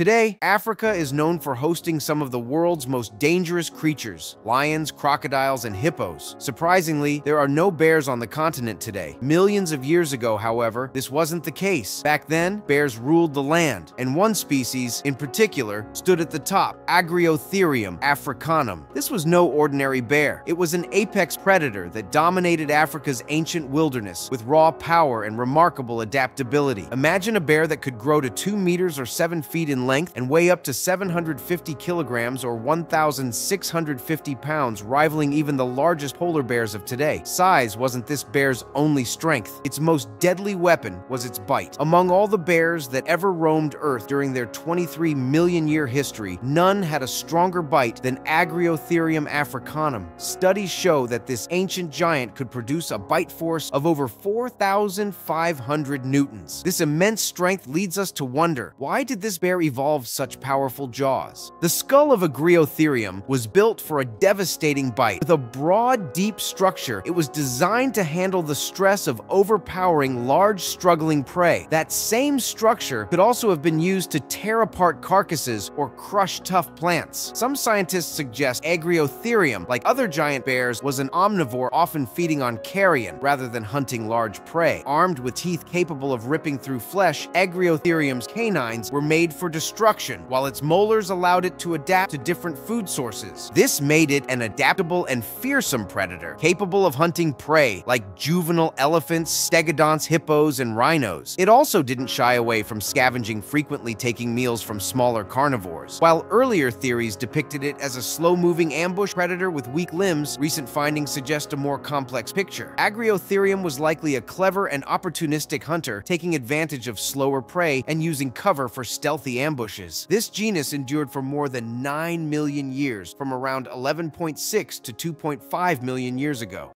Today, Africa is known for hosting some of the world's most dangerous creatures lions, crocodiles, and hippos. Surprisingly, there are no bears on the continent today. Millions of years ago, however, this wasn't the case. Back then, bears ruled the land, and one species, in particular, stood at the top Agriotherium africanum. This was no ordinary bear. It was an apex predator that dominated Africa's ancient wilderness with raw power and remarkable adaptability. Imagine a bear that could grow to 2 meters or 7 feet in length and weigh up to 750 kilograms or 1,650 pounds, rivaling even the largest polar bears of today. Size wasn't this bear's only strength. Its most deadly weapon was its bite. Among all the bears that ever roamed Earth during their 23 million year history, none had a stronger bite than Agriotherium africanum. Studies show that this ancient giant could produce a bite force of over 4,500 newtons. This immense strength leads us to wonder, why did this bear evolve such powerful jaws? The skull of Agriotherium was built for a devastating bite. With a broad, deep structure, it was designed to handle the stress of overpowering large, struggling prey. That same structure could also have been used to tear apart carcasses or crush tough plants. Some scientists suggest Agriotherium, like other giant bears, was an omnivore often feeding on carrion rather than hunting large prey. Armed with teeth capable of ripping through flesh, Agriotherium's canines were made for destruction, while its molars allowed it to adapt to different food sources. This made it an adaptable and fearsome predator, capable of hunting prey like juvenile elephants, stegodonts, hippos, and rhinos. It also didn't shy away from scavenging, frequently taking meals from smaller carnivores. While earlier theories depicted it as a slow-moving ambush predator with weak limbs, recent findings suggest a more complex picture. Agriotherium was likely a clever and opportunistic hunter, taking advantage of slower prey and using cover for stealthy ambushes. This genus endured for more than 9 million years, from around 11.6 to 2.5 million years ago.